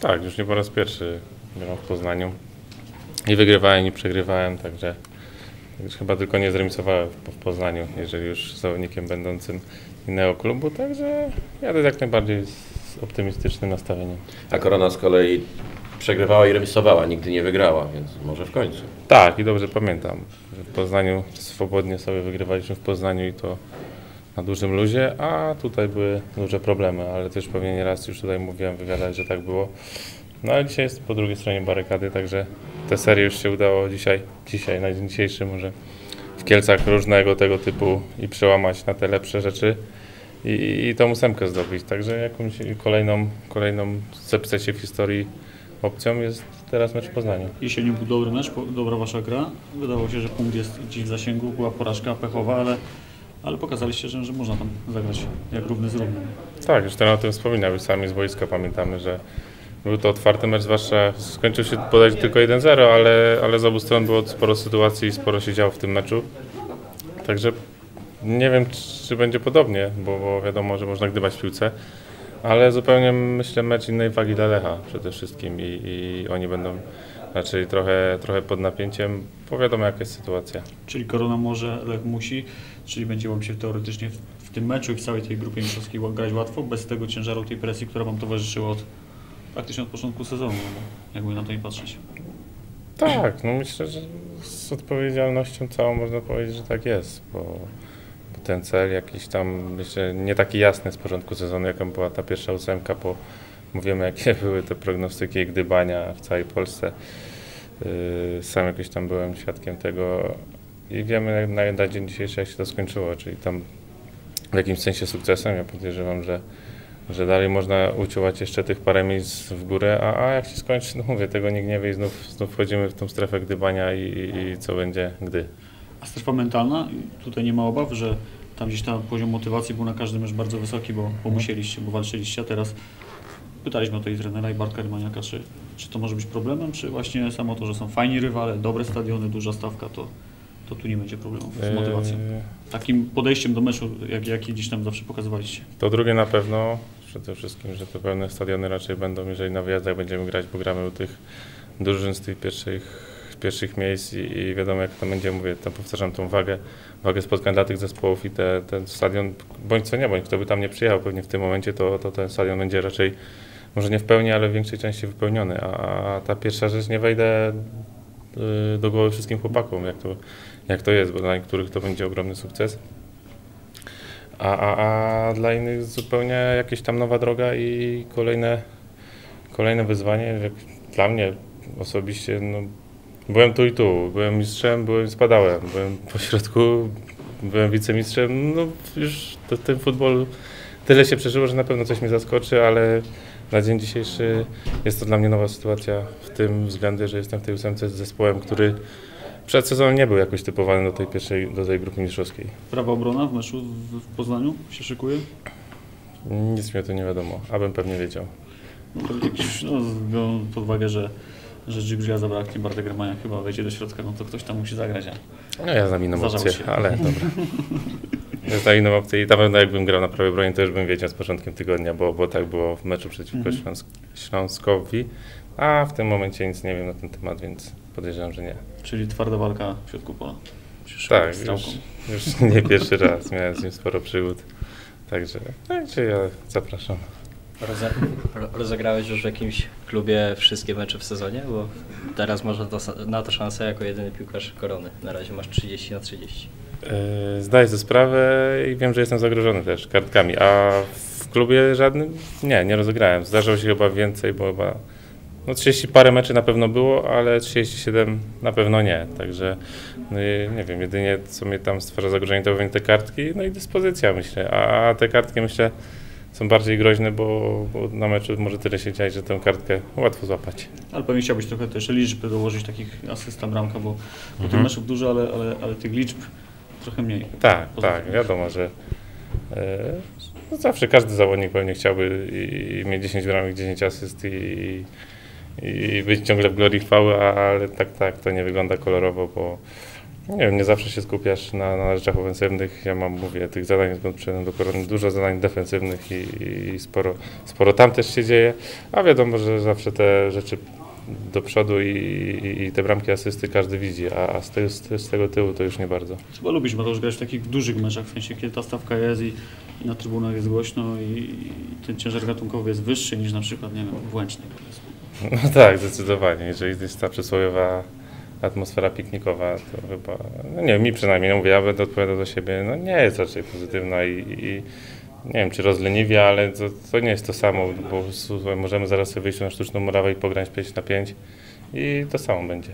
Tak, już nie po raz pierwszy gram w Poznaniu. I wygrywałem, i przegrywałem, także, chyba tylko nie zremisowałem w, Poznaniu, jeżeli już zawodnikiem będącym innego klubu, także jadę jak najbardziej z optymistycznym nastawieniem. A Korona z kolei przegrywała i remisowała, nigdy nie wygrała, więc może w końcu. Tak, i dobrze pamiętam, że w Poznaniu swobodnie sobie wygrywaliśmy w Poznaniu i to na dużym luzie, a tutaj były duże problemy, ale też pewnie nieraz już tutaj mówiłem w wywiadach, że tak było. No ale dzisiaj jest po drugiej stronie barykady, także tę serię już się udało dzisiaj, dzisiaj, na dzień dzisiejszy może w Kielcach różnego tego typu i przełamać na te lepsze rzeczy i, i tą ósemkę zdobyć. Także jakąś kolejną, kolejną się w historii opcją jest teraz mecz w Poznaniu. Jesienią był dobry mecz, dobra wasza gra. Wydawało się, że punkt jest gdzieś w zasięgu, była porażka pechowa, ale, ale pokazaliście, że, że można tam zagrać jak równy z równym. Tak, już ten o tym wspominał, sami z boiska pamiętamy, że był to otwarty mecz, zwłaszcza skończył się bodajże tylko 1-0, ale, ale z obu stron było sporo sytuacji i sporo się działo w tym meczu. Także nie wiem, czy będzie podobnie, bo, bo wiadomo, że można gdybać w piłce, ale zupełnie myślę mecz innej wagi dla Lecha przede wszystkim i, i oni będą raczej trochę, trochę pod napięciem, bo wiadomo jaka jest sytuacja. Czyli Korona może, Lech musi, czyli będzie wam się teoretycznie w, tym meczu i w całej tej grupie mistrzowskiej grać łatwo, bez tego ciężaru tej presji, która wam towarzyszyła od praktycznie od początku sezonu, no jakby na to nie patrzeć. Tak, no myślę, że z odpowiedzialnością całą można powiedzieć, że tak jest, bo, bo ten cel jakiś tam, myślę, nie taki jasny z początku sezonu, jaka była ta pierwsza ósemka, bo mówimy, jakie były te prognostyki gdybania w całej Polsce. Yy, Sam jakoś tam byłem świadkiem tego i wiemy na, na dzień dzisiejszy, jak się to skończyło, czyli tam w jakimś sensie sukcesem. Ja podejrzewam, że że dalej można uciułać jeszcze tych parę miejsc w górę, a, a jak się skończy, no mówię, tego nikt nie wie i znów, znów wchodzimy w tą strefę gdybania i, i, i co będzie, gdy. A strefa mentalna, tutaj nie ma obaw, że tam gdzieś tam poziom motywacji był na każdy mecz bardzo wysoki, bo, bo musieliście, bo walczyliście, a teraz pytaliśmy o to i trenera i Bartka Rymaniaka, czy, czy to może być problemem, czy właśnie samo to, że są fajni rywale, dobre stadiony, duża stawka, to, to tu nie będzie problemów z motywacją. Eee, Takim podejściem do meczu, jak, jaki gdzieś tam zawsze pokazywaliście. To drugie na pewno, przede wszystkim, że te pełne stadiony raczej będą, jeżeli na wyjazdach będziemy grać, bo gramy u tych drużyn z tych pierwszych, pierwszych miejsc i, i wiadomo jak to będzie, mówię, tam powtarzam tą wagę, wagę spotkań dla tych zespołów i te, ten stadion, bądź co nie bądź, kto by tam nie przyjechał pewnie w tym momencie, to, to ten stadion będzie raczej, może nie w pełni, ale w większej części wypełniony, a, ta pierwsza rzecz, nie wejdę y, do głowy wszystkim chłopakom, jak to, jak to jest, bo dla niektórych to będzie ogromny sukces. A, a, a dla innych zupełnie jakaś tam nowa droga i kolejne, kolejne wyzwanie. Dla mnie osobiście, no, byłem tu i tu. Byłem mistrzem, byłem spadałem. Byłem po środku, byłem wicemistrzem. No już ten futbol tyle się przeżyło, że na pewno coś mnie zaskoczy, ale na dzień dzisiejszy jest to dla mnie nowa sytuacja w tym względzie, że jestem w tej ósemce z zespołem, który przed sezonem nie był jakoś typowany do tej pierwszej, do tej grupy mistrzowskiej. Prawa obrona w meczu w, Poznaniu się szykuje? Nic mi o tym nie wiadomo, abym pewnie wiedział. No, no, pod uwagę, że, że Dżibrzia zabraknie, Bartek Rymaniak chyba wejdzie do środka, no to ktoś tam musi zagrać. A No ja znam inną opcję, ale dobra. Inną opcję i na pewno jakbym grał na prawej broni, to już bym wiedział z początkiem tygodnia, bo, bo tak było w meczu przeciwko Mhm. Śląsk Śląskowi, a w tym momencie nic nie wiem na ten temat, więc podejrzewam, że nie. Czyli twarda walka w środku pola. Tak, już, już nie pierwszy raz, miałem z nim sporo przygód, także, także ja zapraszam. Roze, ro- rozegrałeś już w jakimś klubie wszystkie mecze w sezonie? Bo teraz masz na to szansę jako jedyny piłkarz korony. Na razie masz 30 na 30. Yy, Zdaję sobie sprawę i wiem, że jestem zagrożony też kartkami, a w klubie żadnym nie, nie rozegrałem. Zdarzało się chyba więcej, bo chyba no 30 parę meczy na pewno było, ale 37 na pewno nie. Także no nie wiem, jedynie co mnie tam stwarza zagrożenie to pewnie te kartki, no i dyspozycja myślę. A te kartki myślę są bardziej groźne, bo, bo na meczu może tyle się dziać, że tę kartkę łatwo złapać. Ale pewnie chciałbyś trochę też liczb dołożyć takich asysta, bramka, bo, bo tych Mhm. meczów dużo, ale, ale, ale tych liczb trochę mniej. Tak, tak, tym. wiadomo, że e, no zawsze każdy zawodnik pewnie chciałby i, i mieć 10 bramek, 10 asyst i, i być ciągle w glorii chwały, ale tak, tak, to nie wygląda kolorowo, bo Nie wiem, nie zawsze się skupiasz na, na rzeczach ofensywnych. Ja mam, mówię, tych zadań, skąd przyszedłem do korony, dużo zadań defensywnych i, i sporo, sporo tam też się dzieje, a wiadomo, że zawsze te rzeczy do przodu i, i, i te bramki asysty każdy widzi, a, a z, te, z, te- z tego tyłu to już nie bardzo. Chyba lubisz Mateusz grać w takich dużych meczach, w sensie kiedy ta stawka jest i, i na trybunach jest głośno i, ten ciężar gatunkowy jest wyższy niż na przykład, nie wiem, w Łęcznej. No tak, zdecydowanie. Jeżeli jest ta przysłowiowa atmosfera piknikowa, to chyba, no nie wiem, mi przynajmniej, no mówię, ja będę odpowiadał za siebie, no nie jest raczej pozytywna i nie wiem, czy rozleniwia, ale to, to nie jest to samo, bo możemy zaraz sobie wyjść na sztuczną murawę i pograć 5 na 5 i to samo będzie.